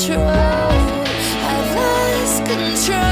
control. I've lost control.